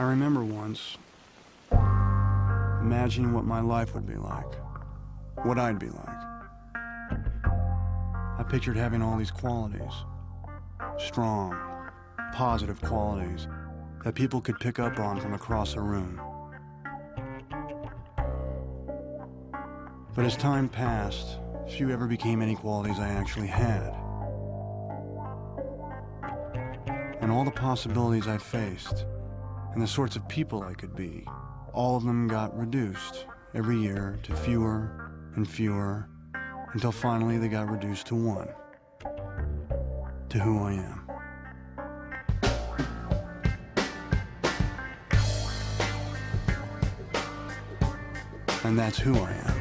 I remember once imagining what my life would be like, what I'd be like. I pictured having all these qualities strong, positive qualities that people could pick up on from across a room. But as time passed, few ever became any qualities I actually had. And all the possibilities I faced, and the sorts of people I could be, all of them got reduced every year to fewer and fewer until finally they got reduced to one to who I am. And that's who I am.